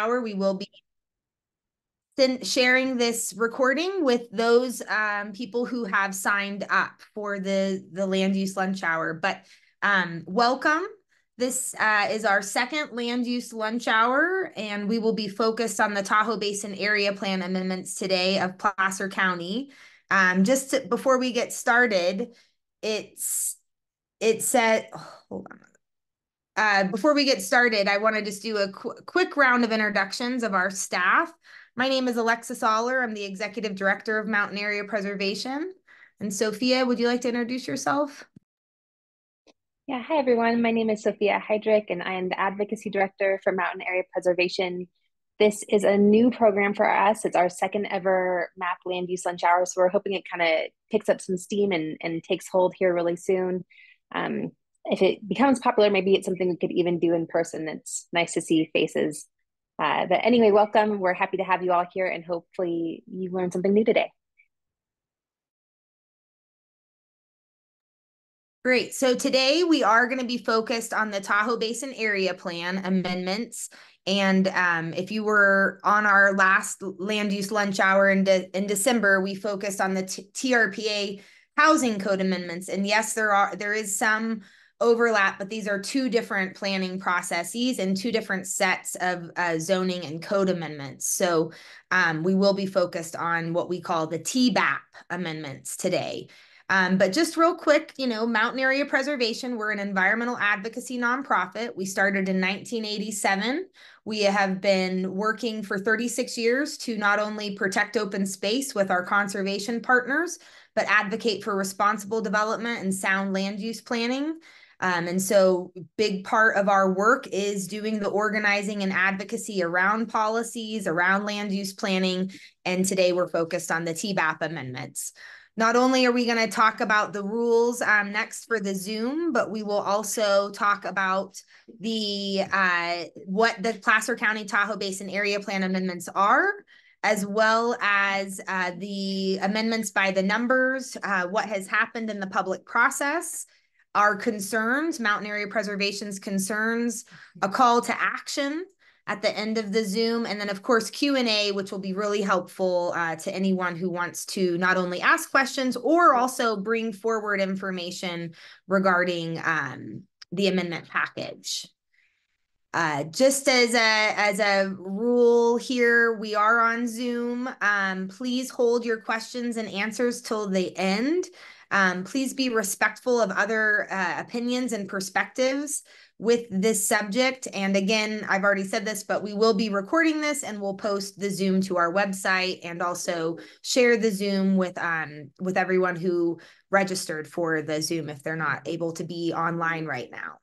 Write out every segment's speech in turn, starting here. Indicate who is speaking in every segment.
Speaker 1: hour, we will be sharing this recording with those um, people who have signed up for the, the land use lunch hour. But um, welcome. This uh, is our second land use lunch hour, and we will be focused on the Tahoe Basin Area Plan amendments today of Placer County. Um, just to, before we get started, it's it said, oh, hold on. Uh, before we get started, I want to just do a qu quick round of introductions of our staff. My name is Alexis Ollar. I'm the Executive Director of Mountain Area Preservation. And Sophia, would you like to introduce yourself?
Speaker 2: Yeah, hi everyone. My name is Sophia Heydrich, and I am the Advocacy Director for Mountain Area Preservation. This is a new program for us. It's our second ever MAP land use lunch hour. So we're hoping it kind of picks up some steam and, and takes hold here really soon. Um, if it becomes popular, maybe it's something we could even do in person. It's nice to see faces. Uh, but anyway, welcome. We're happy to have you all here and hopefully you learned something new today.
Speaker 1: Great. So today we are going to be focused on the Tahoe Basin Area Plan amendments. And um, if you were on our last land use lunch hour in, de in December, we focused on the T TRPA housing code amendments. And yes, there are there is some overlap, but these are two different planning processes and two different sets of uh, zoning and code amendments. So um, we will be focused on what we call the TBAP amendments today. Um, but just real quick, you know, Mountain Area Preservation, we're an environmental advocacy nonprofit. We started in 1987. We have been working for 36 years to not only protect open space with our conservation partners, but advocate for responsible development and sound land use planning. Um, and so big part of our work is doing the organizing and advocacy around policies, around land use planning. And today we're focused on the TBAP amendments. Not only are we going to talk about the rules um, next for the Zoom, but we will also talk about the uh, what the Placer County Tahoe Basin Area Plan amendments are, as well as uh, the amendments by the numbers, uh, what has happened in the public process, our concerns, mountain area preservation's concerns, a call to action at the end of the Zoom, and then of course Q&A, which will be really helpful uh, to anyone who wants to not only ask questions or also bring forward information regarding um, the amendment package. Uh, just as a as a rule here, we are on Zoom. Um, please hold your questions and answers till the end. Um, please be respectful of other uh, opinions and perspectives with this subject. And again, I've already said this, but we will be recording this and we'll post the Zoom to our website and also share the Zoom with um with everyone who registered for the Zoom if they're not able to be online right now.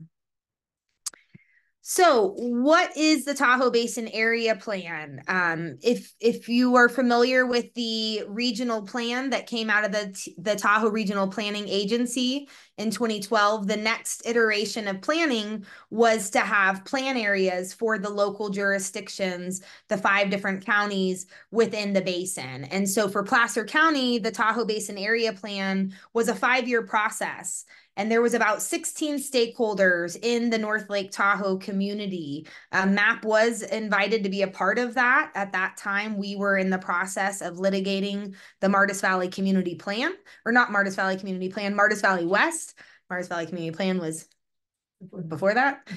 Speaker 1: So, what is the Tahoe Basin Area Plan? Um, if if you are familiar with the regional plan that came out of the the Tahoe Regional Planning Agency in 2012, the next iteration of planning was to have plan areas for the local jurisdictions, the five different counties within the basin. And so, for Placer County, the Tahoe Basin Area Plan was a five year process and there was about 16 stakeholders in the North Lake Tahoe community. Uh, MAP was invited to be a part of that. At that time, we were in the process of litigating the Martis Valley Community Plan, or not Martis Valley Community Plan, Martis Valley West. Martis Valley Community Plan was before that.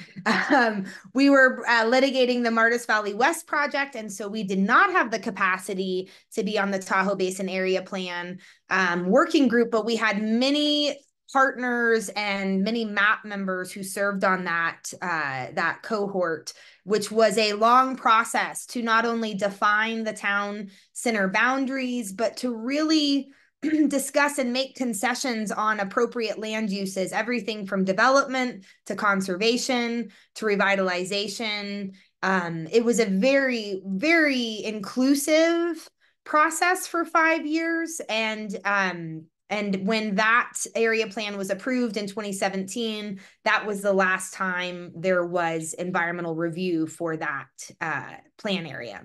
Speaker 1: Um, we were uh, litigating the Martis Valley West project, and so we did not have the capacity to be on the Tahoe Basin Area Plan um, working group, but we had many partners and many map members who served on that uh, that cohort which was a long process to not only define the town center boundaries but to really discuss and make concessions on appropriate land uses everything from development to conservation to revitalization um, it was a very very inclusive process for five years and um, and when that area plan was approved in 2017, that was the last time there was environmental review for that uh, plan area.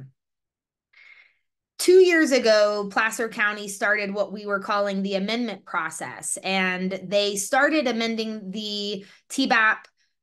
Speaker 1: Two years ago, Placer County started what we were calling the amendment process, and they started amending the TBAP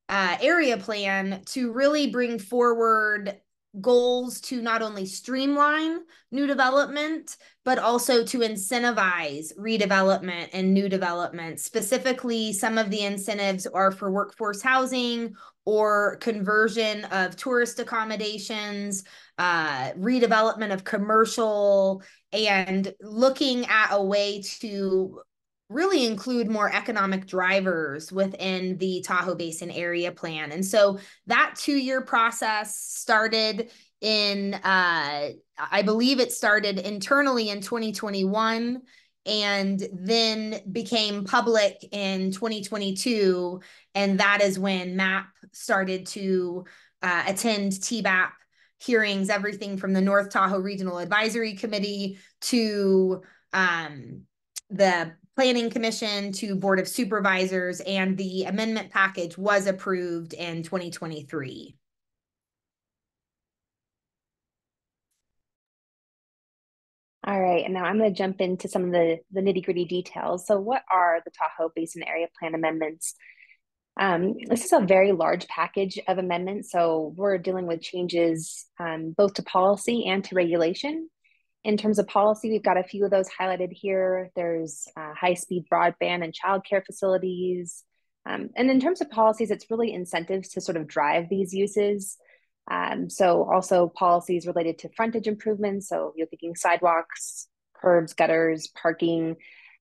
Speaker 1: uh, area plan to really bring forward goals to not only streamline new development, but also to incentivize redevelopment and new development. Specifically, some of the incentives are for workforce housing or conversion of tourist accommodations, uh, redevelopment of commercial, and looking at a way to really include more economic drivers within the Tahoe Basin area plan. And so that two year process started in, uh, I believe it started internally in 2021 and then became public in 2022. And that is when MAP started to uh, attend TBAP hearings, everything from the North Tahoe Regional Advisory Committee to um, the Planning Commission to Board of Supervisors, and the amendment package was approved in 2023.
Speaker 2: All right, and now I'm going to jump into some of the, the nitty gritty details. So, what are the Tahoe Basin Area Plan amendments? Um, this is a very large package of amendments. So, we're dealing with changes um, both to policy and to regulation. In terms of policy, we've got a few of those highlighted here. There's uh, high-speed broadband and childcare facilities. Um, and in terms of policies, it's really incentives to sort of drive these uses. Um, so also policies related to frontage improvements. So you're thinking sidewalks, curbs, gutters, parking,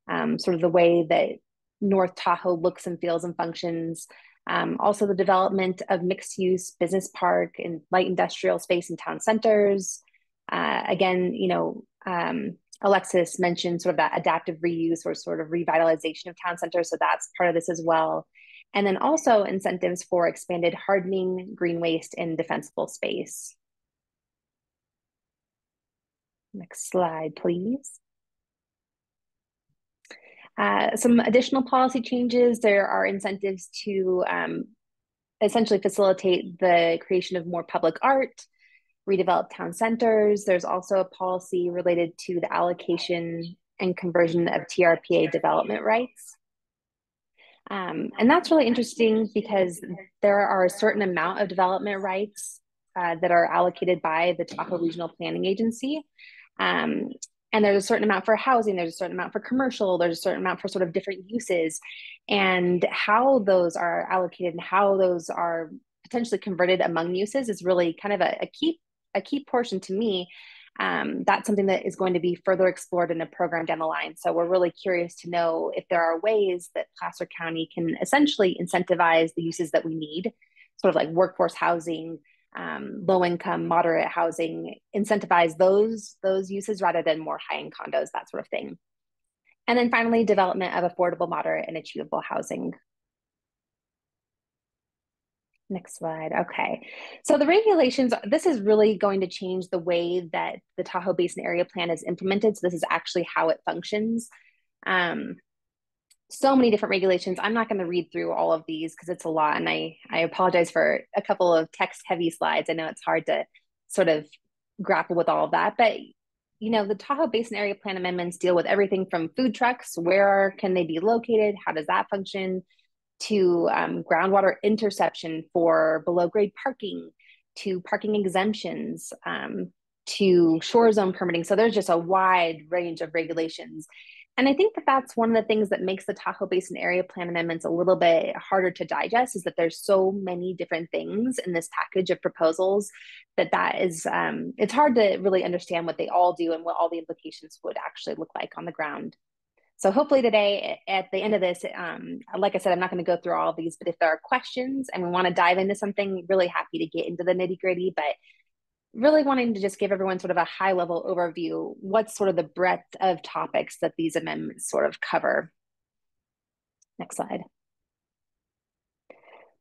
Speaker 2: um, sort of the way that North Tahoe looks and feels and functions. Um, also the development of mixed use business park and light industrial space in town centers, uh, again, you know, um, Alexis mentioned sort of that adaptive reuse or sort of revitalization of town centers. So that's part of this as well. And then also incentives for expanded hardening, green waste, and defensible space. Next slide, please. Uh, some additional policy changes. There are incentives to um, essentially facilitate the creation of more public art, redevelop town centers. There's also a policy related to the allocation and conversion of TRPA development rights. Um, and that's really interesting because there are a certain amount of development rights uh, that are allocated by the Tahoe Regional Planning Agency. Um, and there's a certain amount for housing, there's a certain amount for commercial, there's a certain amount for sort of different uses. And how those are allocated and how those are potentially converted among uses is really kind of a, a key a key portion to me um, that's something that is going to be further explored in a program down the line. So we're really curious to know if there are ways that Placer County can essentially incentivize the uses that we need, sort of like workforce housing, um, low income, moderate housing, incentivize those those uses rather than more high end condos, that sort of thing. And then finally, development of affordable, moderate, and achievable housing Next slide. Okay. So the regulations, this is really going to change the way that the Tahoe Basin Area Plan is implemented. So this is actually how it functions. Um, so many different regulations. I'm not going to read through all of these because it's a lot. And I, I apologize for a couple of text heavy slides. I know it's hard to sort of grapple with all of that. But, you know, the Tahoe Basin Area Plan amendments deal with everything from food trucks, where can they be located? How does that function? to um, groundwater interception for below grade parking, to parking exemptions, um, to shore zone permitting. So there's just a wide range of regulations. And I think that that's one of the things that makes the Tahoe Basin Area Plan amendments a little bit harder to digest is that there's so many different things in this package of proposals that that is, um, it's hard to really understand what they all do and what all the implications would actually look like on the ground. So hopefully today at the end of this, um, like I said, I'm not going to go through all of these, but if there are questions and we want to dive into something, really happy to get into the nitty gritty, but really wanting to just give everyone sort of a high level overview, what's sort of the breadth of topics that these amendments sort of cover. Next slide.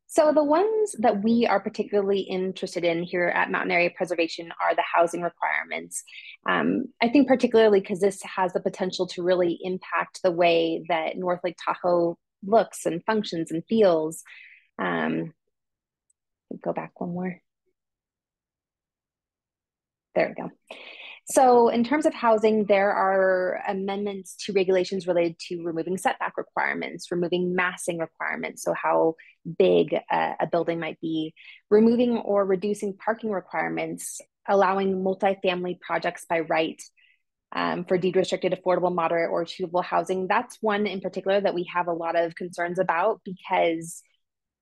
Speaker 2: So the ones that we are particularly interested in here at Mountain Area Preservation are the housing requirements. Um, I think particularly because this has the potential to really impact the way that North Lake Tahoe looks and functions and feels. Um, go back one more. There we go. So, in terms of housing, there are amendments to regulations related to removing setback requirements, removing massing requirements, so how big a, a building might be, removing or reducing parking requirements, allowing multifamily projects by right um, for deed restricted, affordable, moderate, or achievable housing. That's one in particular that we have a lot of concerns about because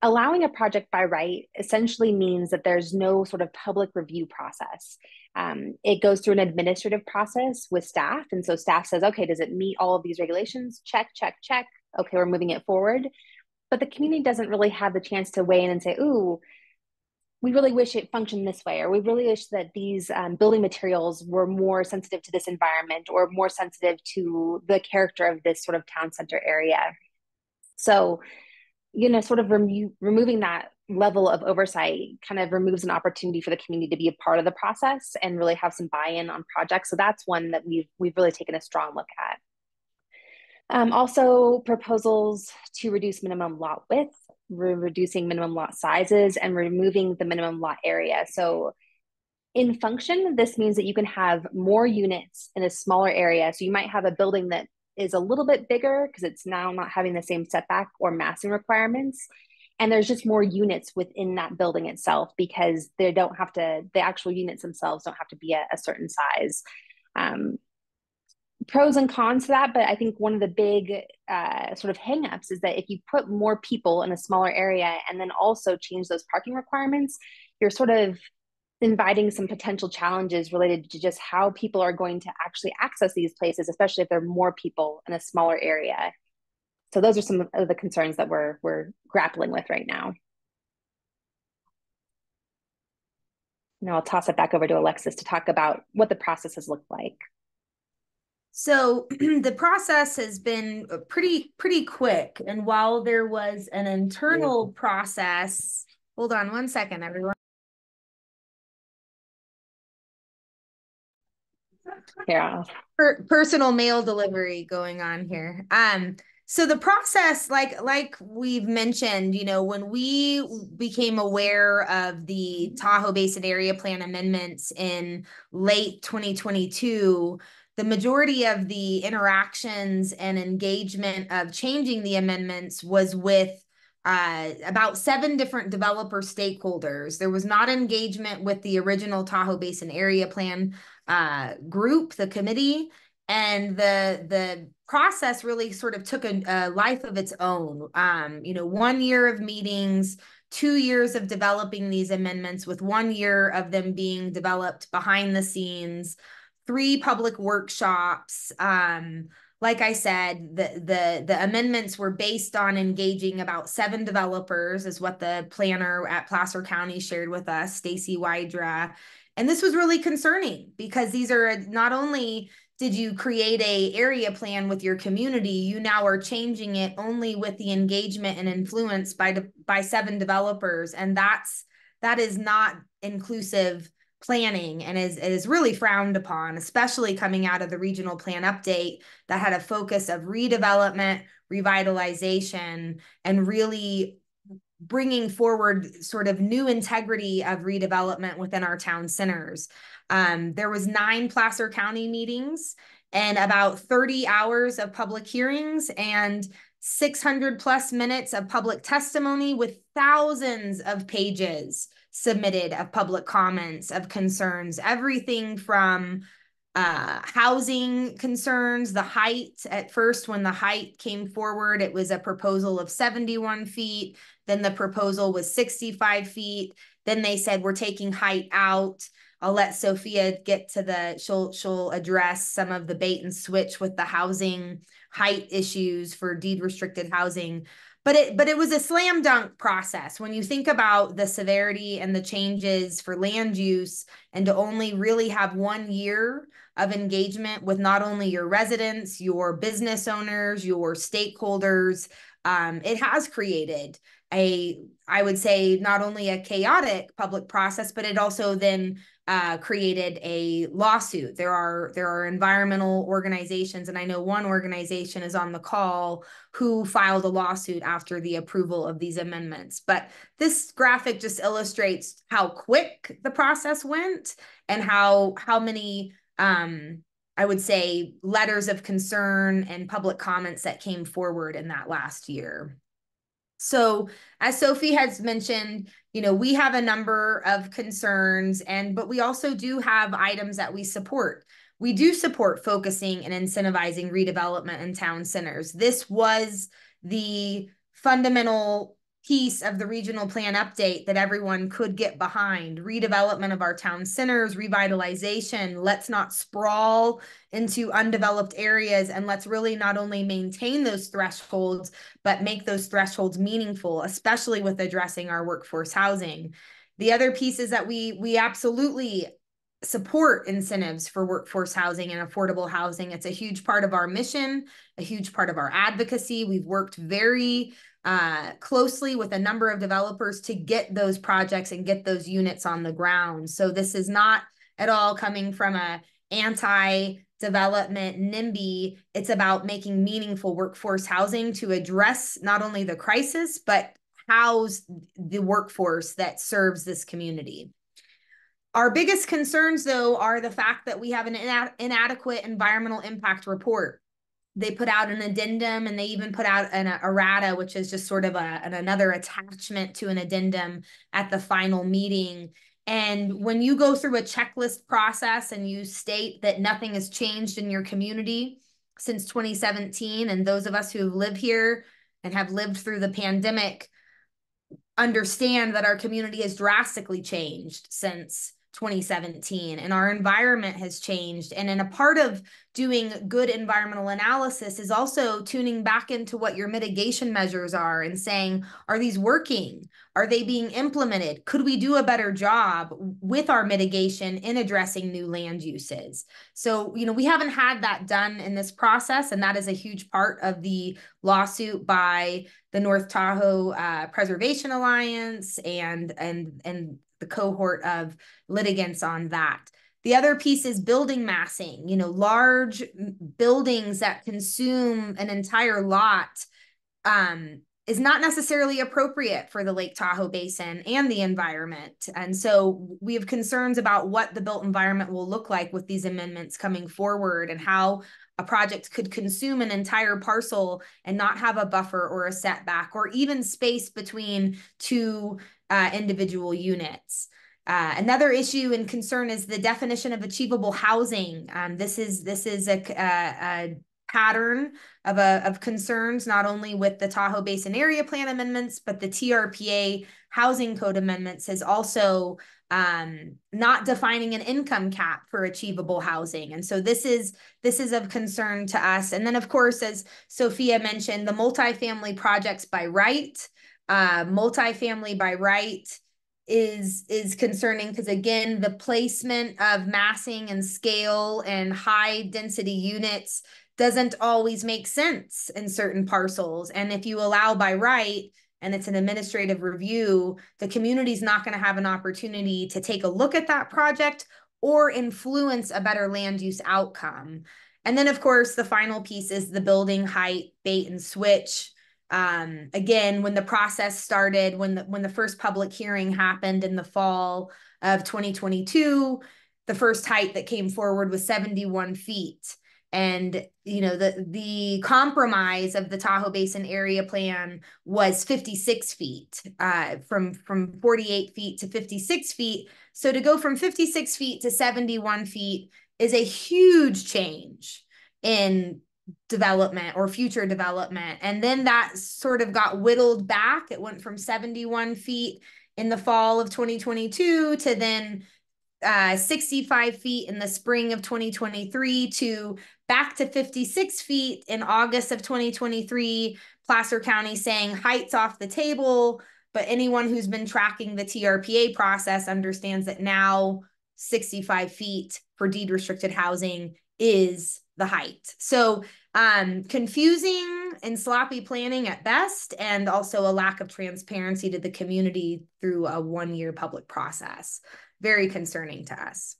Speaker 2: allowing a project by right essentially means that there's no sort of public review process. Um, it goes through an administrative process with staff. And so staff says, okay, does it meet all of these regulations? Check, check, check. Okay, we're moving it forward. But the community doesn't really have the chance to weigh in and say, ooh, we really wish it functioned this way, or we really wish that these um, building materials were more sensitive to this environment or more sensitive to the character of this sort of town center area. So, you know, sort of remo- removing that level of oversight kind of removes an opportunity for the community to be a part of the process and really have some buy-in on projects. So that's one that we've we've really taken a strong look at. Um, also, proposals to reduce minimum lot width, re reducing minimum lot sizes, and removing the minimum lot area. So, in function, this means that you can have more units in a smaller area. So, you might have a building that is a little bit bigger because it's now not having the same setback or massing requirements. And there's just more units within that building itself because they don't have to, the actual units themselves don't have to be a, a certain size. Um, pros and cons to that, but I think one of the big uh, sort of hangups is that if you put more people in a smaller area and then also change those parking requirements, you're sort of inviting some potential challenges related to just how people are going to actually access these places, especially if there are more people in a smaller area. So those are some of the concerns that we're we're grappling with right now. Now I'll toss it back over to Alexis to talk about what the process has looked like.
Speaker 1: So the process has been pretty pretty quick, and while there was an internal process, hold on one second, everyone.
Speaker 2: Yeah.
Speaker 1: Per personal mail delivery going on here. Um, so the process, like like we've mentioned, you know, when we became aware of the Tahoe Basin Area Plan amendments in late 2022, the majority of the interactions and engagement of changing the amendments was with uh, about seven different developer stakeholders. There was not engagement with the original Tahoe Basin Area Plan uh, group, the committee, and the the process really sort of took a, a life of its own. Um, you know, one year of meetings, two years of developing these amendments, with one year of them being developed behind the scenes three public workshops. Um, like I said, the, the, the amendments were based on engaging about seven developers is what the planner at Placer County shared with us, Stacy Wydra. And this was really concerning because these are not only did you create a area plan with your community, you now are changing it only with the engagement and influence by, by seven developers. And that's, that is not inclusive planning and is, is really frowned upon, especially coming out of the regional plan update that had a focus of redevelopment, revitalization, and really bringing forward sort of new integrity of redevelopment within our town centers. Um, there was nine Placer County meetings and about 30 hours of public hearings and 600 plus minutes of public testimony with thousands of pages submitted of public comments of concerns everything from uh, housing concerns the height. At first when the height came forward it was a proposal of 71 feet then the proposal was 65 feet. Then they said we're taking height out. I'll let Sophia get to the she'll she'll address some of the bait and switch with the housing height issues for deed restricted housing but it but it was a slam dunk process. When you think about the severity and the changes for land use and to only really have one year of engagement with not only your residents your business owners your stakeholders um, it has created a i would say not only a chaotic public process but it also then uh, created a lawsuit. There are there are environmental organizations, and I know one organization is on the call who filed a lawsuit after the approval of these amendments. But this graphic just illustrates how quick the process went and how how many um, I would say, letters of concern and public comments that came forward in that last year. So, as Sophie has mentioned, you know, we have a number of concerns and but we also do have items that we support. We do support focusing and incentivizing redevelopment in town centers. This was the fundamental piece of the regional plan update that everyone could get behind. Redevelopment of our town centers revitalization let's not sprawl into undeveloped areas and let's really not only maintain those thresholds but make those thresholds meaningful especially with addressing our workforce housing. The other piece is that we we absolutely support incentives for workforce housing and affordable housing. It's a huge part of our mission, a huge part of our advocacy. We've worked very uh, closely with a number of developers to get those projects and get those units on the ground. So this is not at all coming from a anti development NIMBY. It's about making meaningful workforce housing to address not only the crisis, but house the workforce that serves this community. Our biggest concerns, though, are the fact that we have an inadequate environmental impact report. They put out an addendum and they even put out an errata, which is just sort of a, an, another attachment to an addendum at the final meeting. And when you go through a checklist process and you state that nothing has changed in your community since 2017, and those of us who live here and have lived through the pandemic understand that our community has drastically changed since 2017 and our environment has changed. And in a part of doing good environmental analysis is also tuning back into what your mitigation measures are and saying are these working? Are they being implemented? Could we do a better job with our mitigation in addressing new land uses? So you know we haven't had that done in this process and that is a huge part of the lawsuit by the north tahoe uh, preservation alliance and and and the cohort of litigants on that. The other piece is building massing, you know, large buildings that consume an entire lot um, is not necessarily appropriate for the Lake Tahoe Basin and the environment. And so we have concerns about what the built environment will look like with these amendments coming forward and how a project could consume an entire parcel and not have a buffer or a setback or even space between two uh, individual units. Uh, another issue and concern is the definition of achievable housing. Um, this is this is a, a, a pattern of, a, of concerns, not only with the Tahoe Basin Area Plan amendments, but the TRPA Housing Code amendments has also um, not defining an income cap for achievable housing. And so this is this is of concern to us. And then, of course, as Sophia mentioned, the multifamily projects by right uh, multifamily by right is is concerning because again the placement of massing and scale and high density units doesn't always make sense in certain parcels. And if you allow by right and it's an administrative review the community is not going to have an opportunity to take a look at that project or influence a better land use outcome. And then of course the final piece is the building height bait and switch um, again when the process started when the when the first public hearing happened in the fall of 2022 the first height that came forward was 71 feet. And you know the the compromise of the Tahoe Basin area plan was 56 feet uh, from from 48 feet to 56 feet. So to go from 56 feet to 71 feet is a huge change in development or future development. And then that sort of got whittled back. It went from 71 feet in the fall of 2022 to then uh, 65 feet in the spring of 2023 to back to 56 feet in August of 2023. Placer County saying heights off the table, but anyone who's been tracking the TRPA process understands that now 65 feet for deed restricted housing is the height. So um, confusing and sloppy planning at best, and also a lack of transparency to the community through a one year public process. Very concerning to us.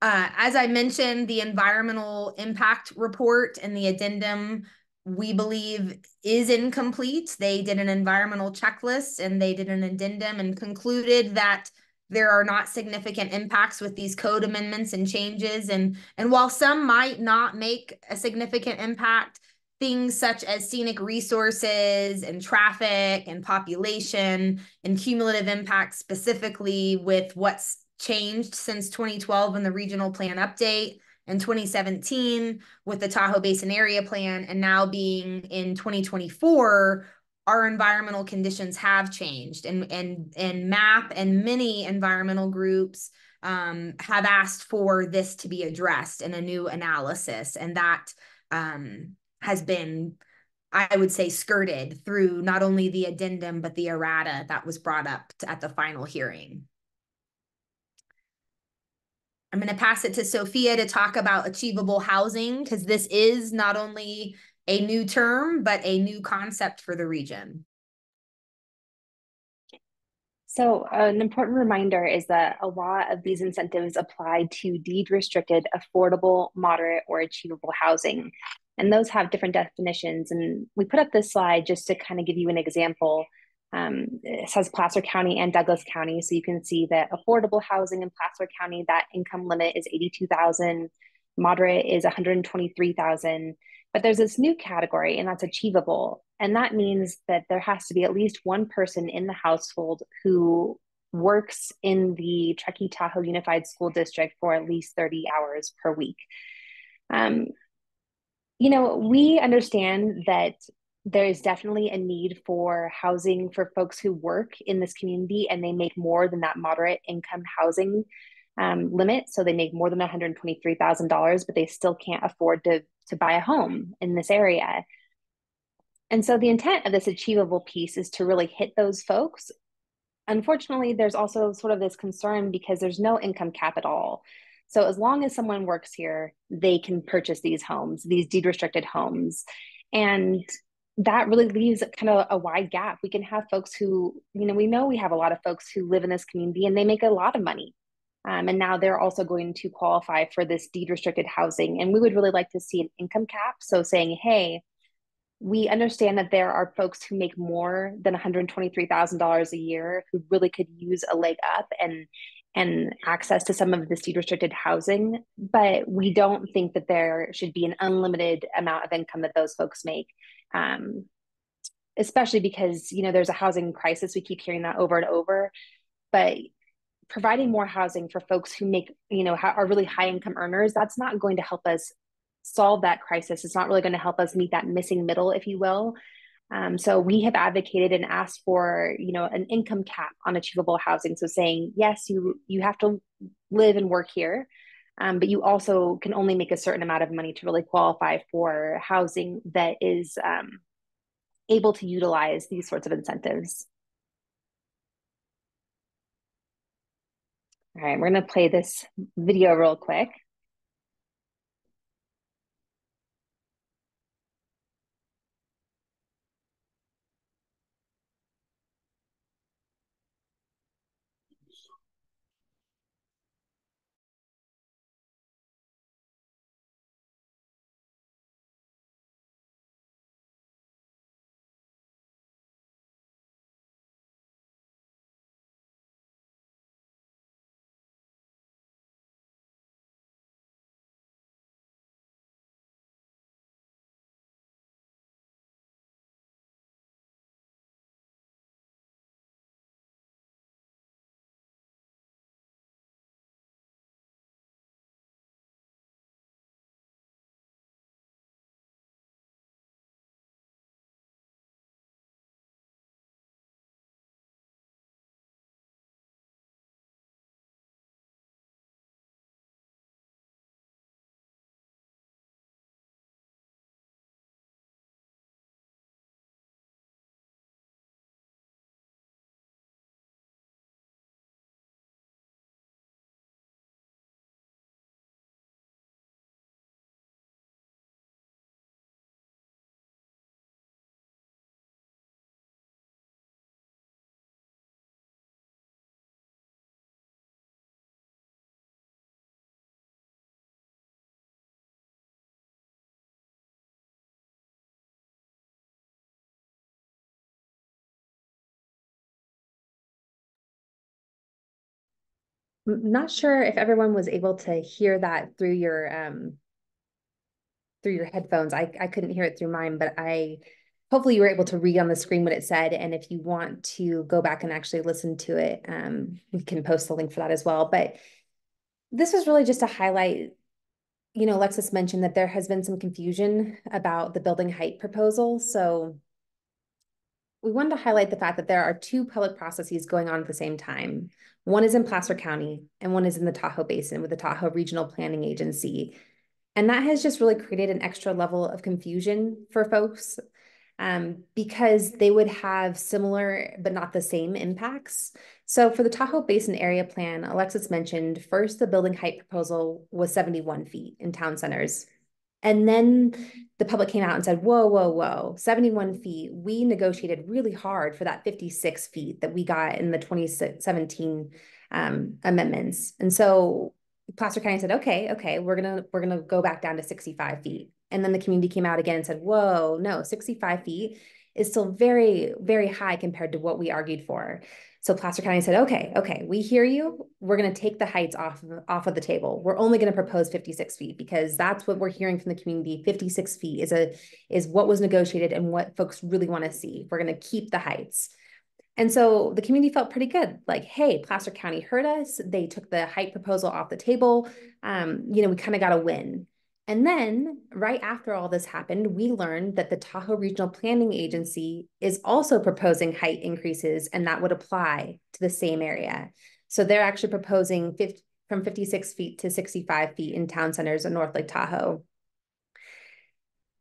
Speaker 1: Uh, as I mentioned, the environmental impact report and the addendum we believe is incomplete. They did an environmental checklist and they did an addendum and concluded that there are not significant impacts with these code amendments and changes. And, and while some might not make a significant impact, things such as scenic resources and traffic and population and cumulative impact specifically with what's changed since 2012 in the regional plan update and 2017 with the Tahoe Basin Area Plan and now being in 2024 our environmental conditions have changed and and and map and many environmental groups um, have asked for this to be addressed in a new analysis and that um, has been i would say skirted through not only the addendum but the errata that was brought up at the final hearing. I'm going to pass it to sophia to talk about achievable housing because this is not only a new term, but a new concept for the region.
Speaker 2: So, an important reminder is that a lot of these incentives apply to deed restricted, affordable, moderate, or achievable housing. And those have different definitions. And we put up this slide just to kind of give you an example. Um, it says Placer County and Douglas County. So you can see that affordable housing in Placer County, that income limit is 82,000, moderate is 123,000 but there's this new category, and that's achievable. And that means that there has to be at least one person in the household who works in the Truckee Tahoe Unified School District for at least 30 hours per week. Um, you know, we understand that there is definitely a need for housing for folks who work in this community and they make more than that moderate income housing um, limit. So they make more than $123,000, but they still can't afford to to buy a home in this area. And so the intent of this achievable piece is to really hit those folks. Unfortunately, there's also sort of this concern because there's no income cap at all. So as long as someone works here, they can purchase these homes, these deed restricted homes. And that really leaves kind of a wide gap. We can have folks who, you know, we know we have a lot of folks who live in this community and they make a lot of money. Um, and now they're also going to qualify for this deed restricted housing. And we would really like to see an income cap. So saying, hey, we understand that there are folks who make more than $123,000 a year who really could use a leg up and and access to some of this deed restricted housing, but we don't think that there should be an unlimited amount of income that those folks make. Um, especially because you know there's a housing crisis we keep hearing that over and over but providing more housing for folks who make you know are really high income earners that's not going to help us solve that crisis. It's not really going to help us meet that missing middle if you will. Um, so we have advocated and asked for you know an income cap on achievable housing. So saying yes you you have to live and work here um, but you also can only make a certain amount of money to really qualify for housing that is um, able to utilize these sorts of incentives All right, we're gonna play this video real quick. Not sure if everyone was able to hear that through your um through your headphones. I, I couldn't hear it through mine, but I hopefully you were able to read on the screen what it said. And if you want to go back and actually listen to it, um, we can post the link for that as well. But this was really just to highlight, you know, Alexis mentioned that there has been some confusion about the building height proposal. So we wanted to highlight the fact that there are two public processes going on at the same time. One is in Placer County and one is in the Tahoe Basin with the Tahoe Regional Planning Agency. And that has just really created an extra level of confusion for folks um, because they would have similar but not the same impacts. So for the Tahoe Basin Area Plan, Alexis mentioned first the building height proposal was 71 feet in town centers. And then the public came out and said, whoa, whoa, whoa, 71 feet. We negotiated really hard for that 56 feet that we got in the 2017 um, amendments. And so Placer County said, okay, okay, we're gonna we're gonna go back down to 65 feet. And then the community came out again and said, whoa, no, 65 feet is still very, very high compared to what we argued for. So Placer County said, okay, okay, we hear you. We're going to take the heights off of, off of the table. We're only going to propose 56 feet because that's what we're hearing from the community. 56 feet is a is what was negotiated and what folks really want to see. We're going to keep the heights. And so the community felt pretty good. Like, hey, Placer County heard us. They took the height proposal off the table. Um, you know, we kind of got a win. And then right after all this happened, we learned that the Tahoe Regional Planning Agency is also proposing height increases and that would apply to the same area. So they're actually proposing 50, from 56 feet to 65 feet in town centers in North Lake Tahoe.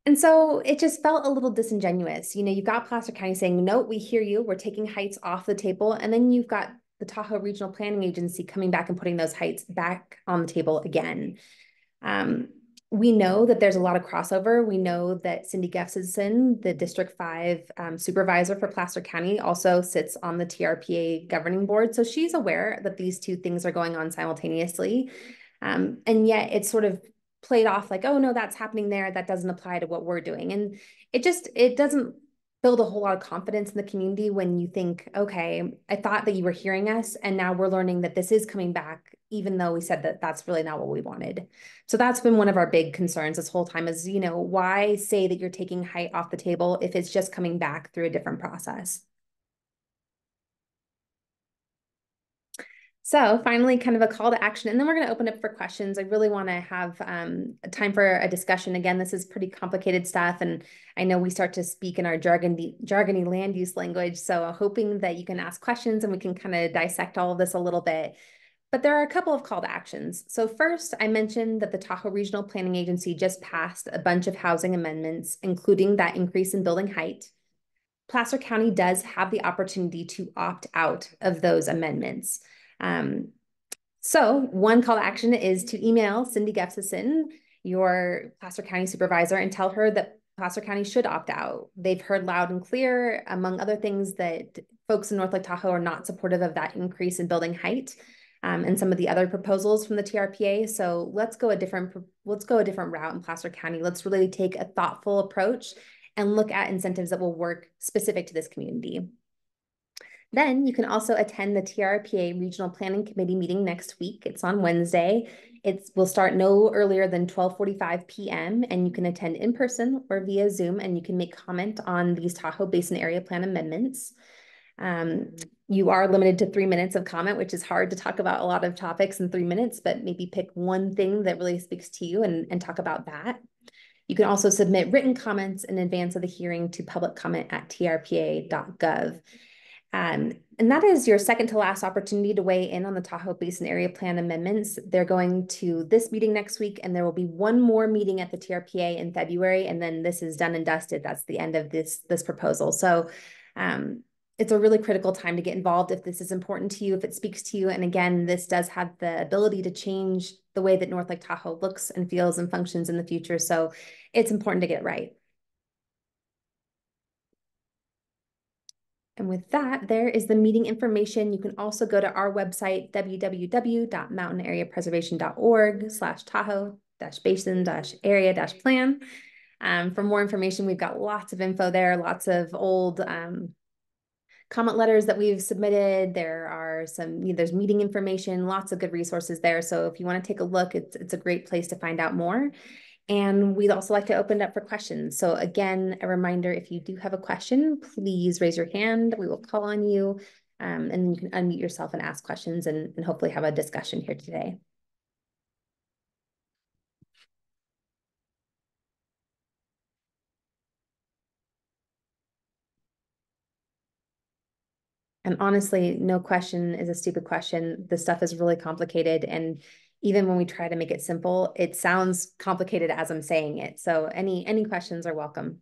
Speaker 2: And so it just felt a little disingenuous. You know, you've got Placer County saying, no, we hear you, we're taking heights off the table. And then you've got the Tahoe Regional Planning Agency coming back and putting those heights back on the table again. Um, we know that there's a lot of crossover. We know that Cindy Gustafson, the District 5 um, supervisor for Placer County, also sits on the TRPA governing board. So she's aware that these two things are going on simultaneously. Um, and yet it's sort of played off like, oh no, that's happening there. That doesn't apply to what we're doing. And it just, it doesn't build a whole lot of confidence in the community when you think, okay, I thought that you were hearing us and now we're learning that this is coming back, even though we said that that's really not what we wanted. So that's been one of our big concerns this whole time is, you know, why say that you're taking height off the table if it's just coming back through a different process? So finally, kind of a call to action, and then we're going to open up for questions. I really want to have um, time for a discussion. Again, this is pretty complicated stuff, and I know we start to speak in our jargony, jargony land use language. So hoping that you can ask questions and we can kind of dissect all of this a little bit. But there are a couple of call to actions. So first, I mentioned that the Tahoe Regional Planning Agency just passed a bunch of housing amendments, including that increase in building height. Placer County does have the opportunity to opt out of those amendments. Um, so one call to action is to email Cindy Gustafson, your Placer County supervisor, and tell her that Placer County should opt out. They've heard loud and clear, among other things, that folks in North Lake Tahoe are not supportive of that increase in building height um, and some of the other proposals from the TRPA. So let's go a different let's go a different route in Placer County. Let's really take a thoughtful approach and look at incentives that will work specific to this community. Then you can also attend the TRPA Regional Planning Committee meeting next week. It's on Wednesday. It will start no earlier than 12:45 p.m. and you can attend in person or via Zoom and you can make comment on these Tahoe Basin Area Plan amendments. Um, you are limited to three minutes of comment, which is hard to talk about a lot of topics in three minutes, but maybe pick one thing that really speaks to you and, and talk about that. You can also submit written comments in advance of the hearing to public comment at trpa.gov. Um, and that is your second to last opportunity to weigh in on the Tahoe Basin Area Plan amendments. They're going to this meeting next week, and there will be one more meeting at the TRPA in February, and then this is done and dusted. That's the end of this, this proposal. So um, it's a really critical time to get involved if this is important to you, if it speaks to you. And again, this does have the ability to change the way that North Lake Tahoe looks and feels and functions in the future. So it's important to get right. And with that, there is the meeting information. You can also go to our website, www.mountainareapreservation.org slash Tahoe dash basin dash area dash plan. Um, for more information, we've got lots of info there, lots of old um, comment letters that we've submitted. There are some, you know, there's meeting information, lots of good resources there. So if you want to take a look, it's, it's a great place to find out more. And we'd also like to open it up for questions. So again, a reminder, if you do have a question, please raise your hand. We will call on you um, and you can unmute yourself and ask questions and, and hopefully have a discussion here today. And honestly, no question is a stupid question. The stuff is really complicated. And even when we try to make it simple, it sounds complicated as I'm saying it. So any any questions are welcome.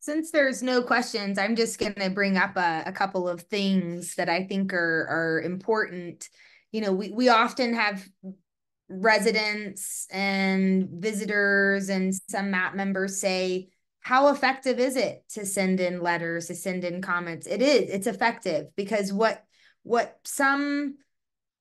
Speaker 1: Since there's no questions, I'm just going to bring up a, a couple of things that I think are are important. You know, we we often have residents and visitors and some MAP members say, how effective is it to send in letters, to send in comments? It is, it's effective because what what some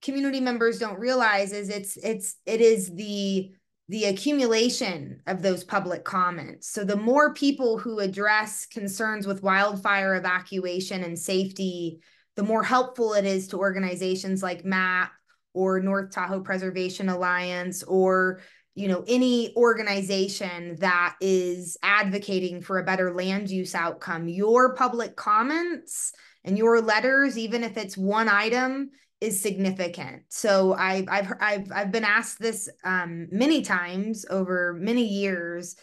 Speaker 1: community members don't realize is it's it's it is the the accumulation of those public comments. So the more people who address concerns with wildfire evacuation and safety, the more helpful it is to organizations like MAP or North Tahoe Preservation Alliance or you know any organization that is advocating for a better land use outcome your public comments and your letters even if it's one item is significant. So I've I've I've I've been asked this um, many times over many years.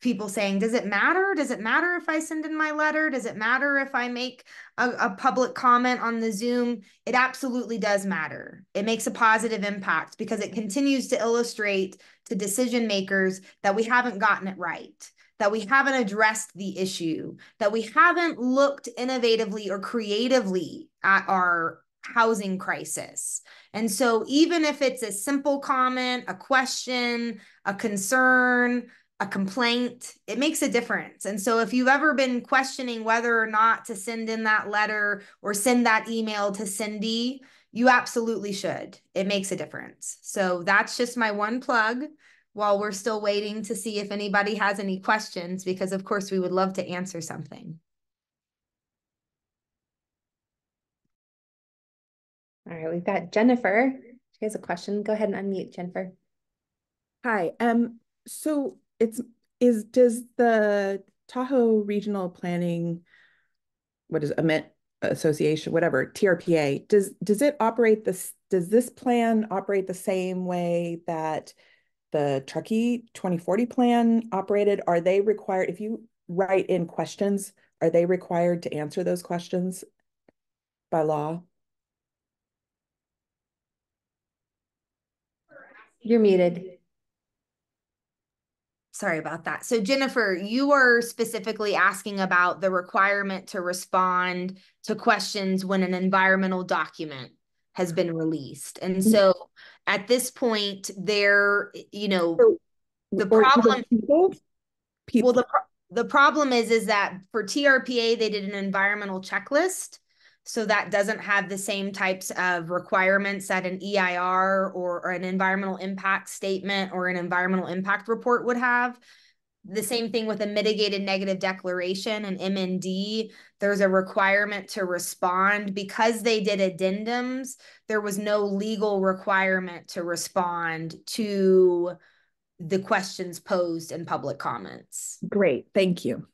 Speaker 1: People saying, "Does it matter? Does it matter if I send in my letter? Does it matter if I make a, a public comment on the Zoom?" It absolutely does matter. It makes a positive impact because it continues to illustrate to decision makers that we haven't gotten it right that we haven't addressed the issue, that we haven't looked innovatively or creatively at our housing crisis. And so, even if it's a simple comment, a question, a concern, a complaint, it makes a difference. And so, if you've ever been questioning whether or not to send in that letter or send that email to Cindy, you absolutely should. It makes a difference. So, that's just my one plug while we're still waiting to see if anybody has any questions, because of course, we would love to answer something.
Speaker 2: All right, we've got Jennifer. She has a question. Go ahead and unmute, Jennifer.
Speaker 3: Hi. Um. So it's is does the Tahoe Regional Planning, what is it, Ament Association, whatever TRPA, does does it operate this? Does this plan operate the same way that the Truckee 2040 plan operated? Are they required if you write in questions? Are they required to answer those questions by law?
Speaker 2: You're muted.
Speaker 1: Sorry about that. So Jennifer, you are specifically asking about the requirement to respond to questions when an environmental document has been released. And mm-hmm. so at this point there, you know, the problem people, people. well the the problem is is that for TRPA they did an environmental checklist so that doesn't have the same types of requirements that an EIR or, or, an environmental impact statement or an environmental impact report would have. The same thing with a mitigated negative declaration and MND. There's a requirement to respond because they did addendums. There was no legal requirement to respond to the questions posed in public comments.
Speaker 3: Great, thank you.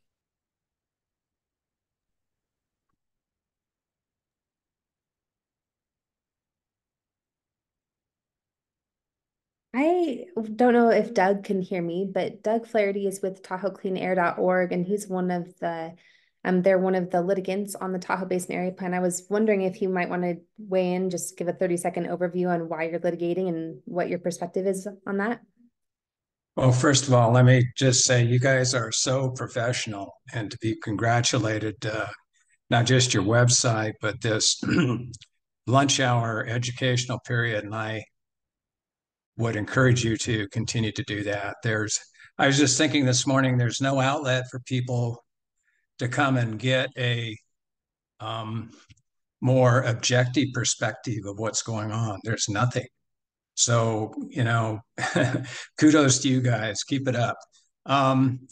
Speaker 2: I don't know if Doug can hear me, but Doug Flaherty is with TahoeCleanAir.org, and he's one of the um, they're one of the litigants on the Tahoe Basin Area Plan. I was wondering if you might want to weigh in, just give a 30 second overview on why you're litigating and what your perspective is on that.
Speaker 4: Well, first of all, let me just say you guys are so professional and to be congratulated, uh, not just your website, but this lunch hour educational period. And I would encourage you to continue to do that. There's, I was just thinking this morning, there's no outlet for people to come and get a um, more objective perspective of what's going on. There's nothing. So, you know, kudos to you guys. Keep it up. Um,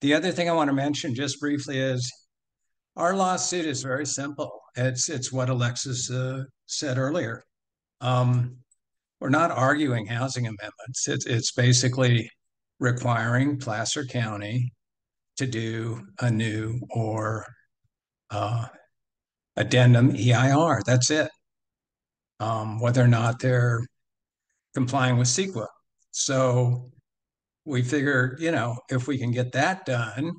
Speaker 4: the other thing I want to mention just briefly is our lawsuit is very simple. It's it's what Alexis uh, said earlier. Um, we're not arguing housing amendments. It's it's basically requiring Placer County to do a new or uh, addendum EIR. That's it. Um, whether or not they're complying with CEQA. So we figure, you know, if we can get that done,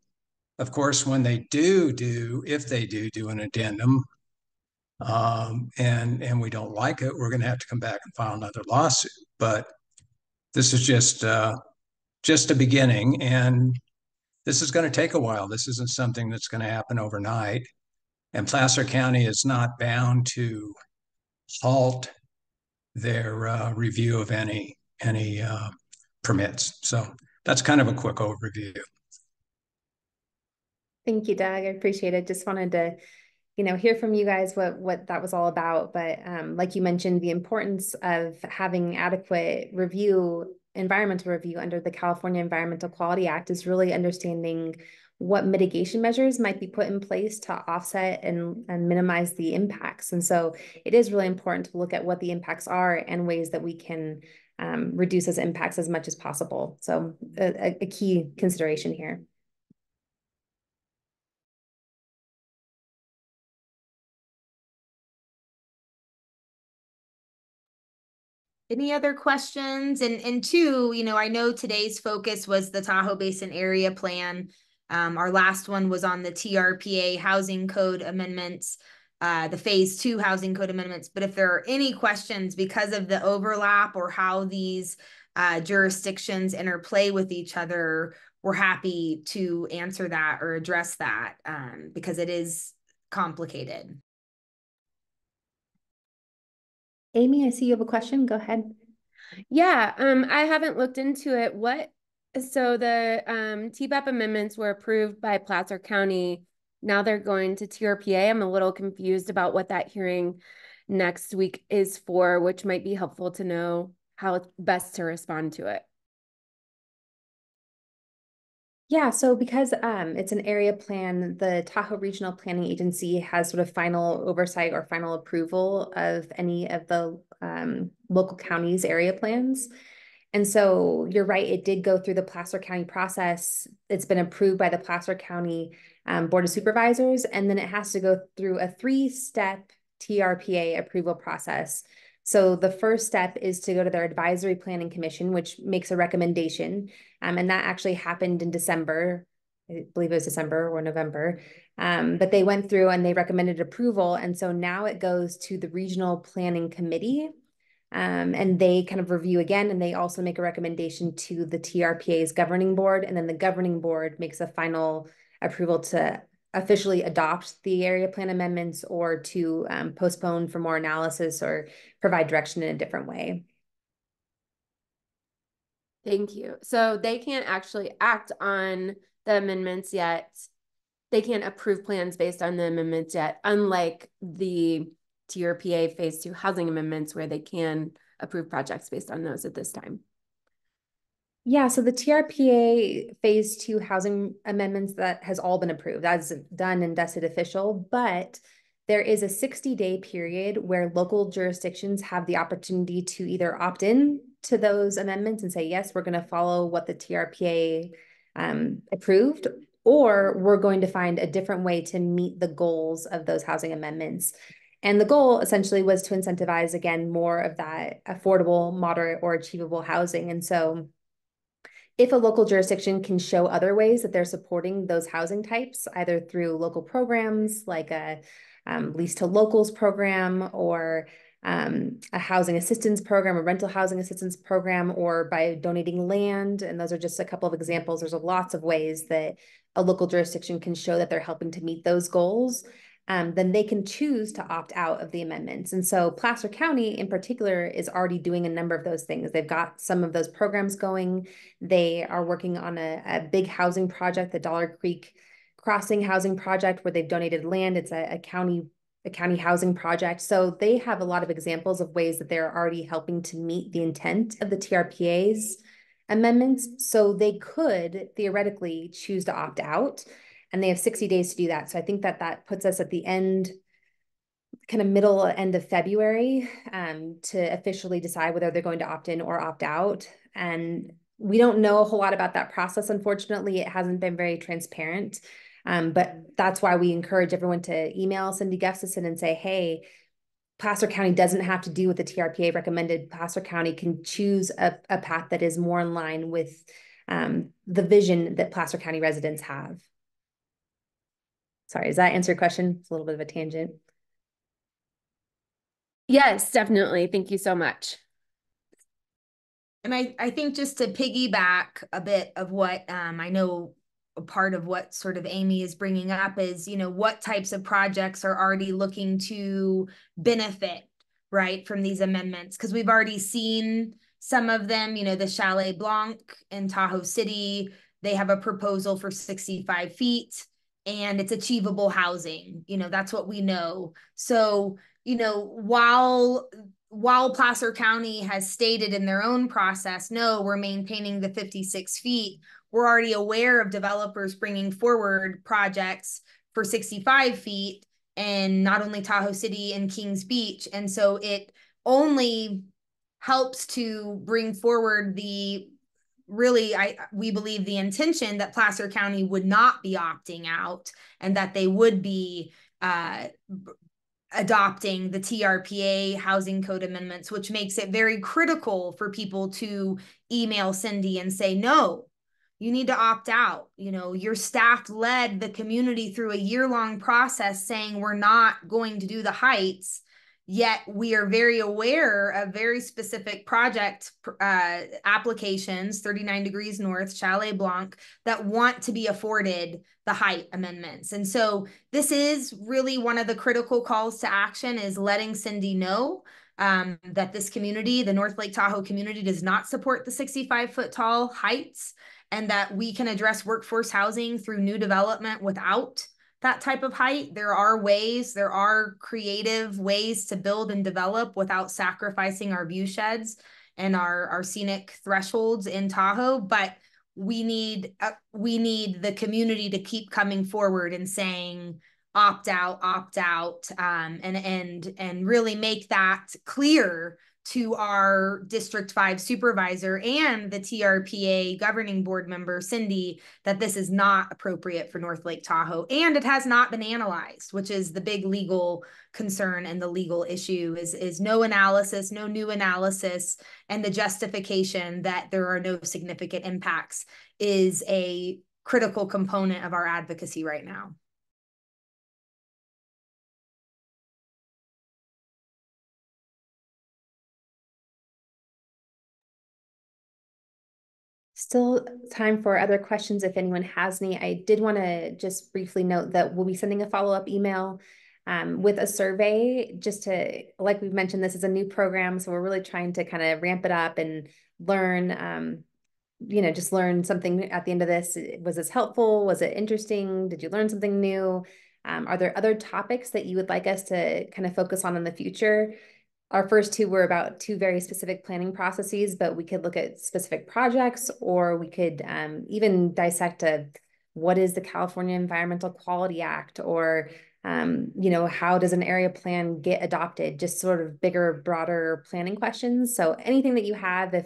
Speaker 4: of course, when they do do, if they do do an addendum, um, and and we don't like it, we're going to have to come back and file another lawsuit. But this is just uh, just a beginning, and this is going to take a while. This isn't something that's going to happen overnight. And Placer County is not bound to halt their uh, review of any any uh, permits. So that's kind of a quick overview.
Speaker 2: Thank you, Doug. I appreciate it. Just wanted to, you know, hear from you guys what what that was all about. But um, like you mentioned, the importance of having adequate review, environmental review under the California Environmental Quality Act is really understanding what mitigation measures might be put in place to offset and, and minimize the impacts. And so it is really important to look at what the impacts are and ways that we can um, reduce those impacts as much as possible. So a, a key consideration here.
Speaker 1: Any other questions? And and two, you know, I know today's focus was the Tahoe Basin Area Plan. Um, our last one was on the TRPA Housing Code amendments, uh, the Phase Two Housing Code amendments. But if there are any questions because of the overlap or how these uh, jurisdictions interplay with each other, we're happy to answer that or address that um, because it is complicated.
Speaker 2: Amy, I see you have a question. Go ahead.
Speaker 5: Yeah, um, I haven't looked into it. What so the um TBAP amendments were approved by Placer County. Now they're going to TRPA. I'm a little confused about what that hearing next week is for, which might be helpful to know how best to respond to it.
Speaker 2: Yeah, so because um, it's an area plan, the Tahoe Regional Planning Agency has sort of final oversight or final approval of any of the um, local counties' area plans. And so you're right, it did go through the Placer County process. It's been approved by the Placer County um, Board of Supervisors, and then it has to go through a three-step TRPA approval process. So the first step is to go to their advisory planning commission, which makes a recommendation. Um, and that actually happened in December. I believe it was December or November. Um, but they went through and they recommended approval. And so now it goes to the regional planning committee. Um, and they kind of review again, and they also make a recommendation to the TRPA's governing board. And then the governing board makes a final approval to officially adopt the area plan amendments or to um, postpone for more analysis or provide direction in a different way.
Speaker 5: Thank you. So they can't actually act on the amendments yet. They can't approve plans based on the amendments yet, unlike the TRPA phase two housing amendments where they can approve projects based on those at this time.
Speaker 2: Yeah, so the TRPA phase two housing amendments that has all been approved. That's done and dusted official, but there is a 60 day period where local jurisdictions have the opportunity to either opt in to those amendments and say, yes, we're going to follow what the TRPA um, approved, or we're going to find a different way to meet the goals of those housing amendments. And the goal essentially was to incentivize, again, more of that affordable, moderate, or achievable housing. And so if a local jurisdiction can show other ways that they're supporting those housing types, either through local programs like a um, lease to locals program or um, a housing assistance program, a rental housing assistance program, or by donating land. And those are just a couple of examples. There's lots of ways that a local jurisdiction can show that they're helping to meet those goals um, then they can choose to opt out of the amendments. And so Placer County in particular is already doing a number of those things. They've got some of those programs going. They are working on a, a big housing project, the Dollar Creek Crossing Housing Project, where they've donated land. It's a, a county a county housing project. So they have a lot of examples of ways that they're already helping to meet the intent of the TRPA's amendments. So they could theoretically choose to opt out and they have 60 days to do that. So I think that that puts us at the end, kind of middle end of February um, to officially decide whether they're going to opt in or opt out. And we don't know a whole lot about that process. Unfortunately, it hasn't been very transparent. Um, but that's why we encourage everyone to email Cindy Gustafson and say, hey, Placer County doesn't have to do what the TRPA recommended. Placer County can choose a, a path that is more in line with um, the vision that Placer County residents have. Sorry, does that answer your question? It's a little bit of a tangent.
Speaker 5: Yes, definitely. Thank you so much.
Speaker 1: And I, I think just to piggyback a bit of what um, I know a part of what sort of Amy is bringing up is, you know, what types of projects are already looking to benefit, right, from these amendments? Because we've already seen some of them, you know, the Chalet Blanc in Tahoe City, they have a proposal for 65 feet and it's achievable housing. You know, that's what we know. So, you know, while while Placer County has stated in their own process, no, we're maintaining the 56 feet, we're already aware of developers bringing forward projects for 65 feet and not only Tahoe City and Kings Beach. And so it only helps to bring forward the really I we believe the intention that Placer County would not be opting out and that they would be uh, adopting the TRPA housing code amendments, which makes it very critical for people to email Cindy and say, no, you need to opt out. You know, your staff led the community through a year long process saying we're not going to do the heights yet we are very aware of very specific project uh, applications 39 degrees north chalet blanc that want to be afforded the height amendments. And so this is really one of the critical calls to action is letting cindy know um, that this community the north lake tahoe community does not support the 65 foot tall heights and that we can address workforce housing through new development without that type of height. There are ways, there are creative ways to build and develop without sacrificing our view sheds and our, our scenic thresholds in Tahoe. But we need uh, we need the community to keep coming forward and saying opt out, opt out, um, and and and really make that clear to our District 5 supervisor and the TRPA governing board member, Cindy, that this is not appropriate for North Lake Tahoe. And it has not been analyzed, which is the big legal concern and the legal issue is, is no analysis, no new analysis, and the justification that there are no significant impacts is a critical component of our advocacy right now.
Speaker 2: Still time for other questions if anyone has any. I did want to just briefly note that we'll be sending a follow-up email um, with a survey just to, like we've mentioned, this is a new program. So we're really trying to kind of ramp it up and learn, um, you know, just learn something at the end of this. Was this helpful? Was it interesting? Did you learn something new? Um, are there other topics that you would like us to kind of focus on in the future? Our first two were about two very specific planning processes, but we could look at specific projects or we could um, even dissect a, what is the California Environmental Quality Act or um, you know, how does an area plan get adopted? Just sort of bigger, broader planning questions. So anything that you have, if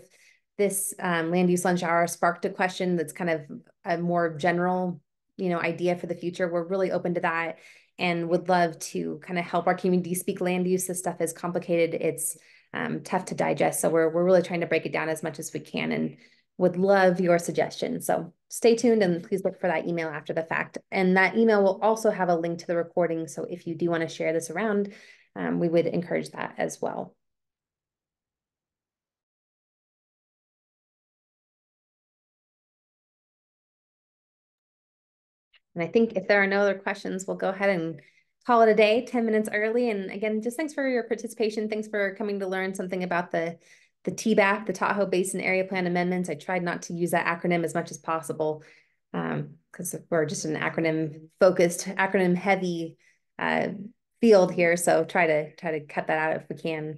Speaker 2: this um, land use lunch hour sparked a question that's kind of a more general, you know, idea for the future, we're really open to that and would love to kind of help our community speak land use. This stuff is complicated. It's um, tough to digest. So we're, we're really trying to break it down as much as we can and would love your suggestions. So stay tuned and please look for that email after the fact. And that email will also have a link to the recording. So if you do want to share this around, um, we would encourage that as well. And I think if there are no other questions, we'll go ahead and call it a day 10 minutes early. And again, just thanks for your participation. Thanks for coming to learn something about the, the TBAP, the Tahoe Basin Area Plan Amendments. I tried not to use that acronym as much as possible because um, we're just an acronym focused, acronym heavy uh, field here, so try to try to cut that out if we can.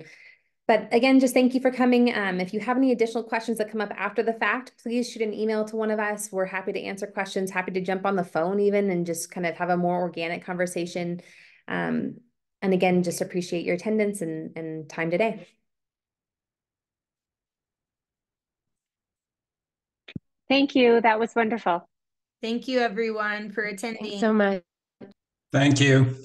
Speaker 2: But again, just thank you for coming. Um, if you have any additional questions that come up after the fact, please shoot an email to one of us. We're happy to answer questions, happy to jump on the phone even and just kind of have a more organic conversation. Um, and again, just appreciate your attendance and, and time today.
Speaker 6: Thank you. That was wonderful.
Speaker 1: Thank you, everyone, for attending.
Speaker 5: Thanks so much.
Speaker 4: Thank you.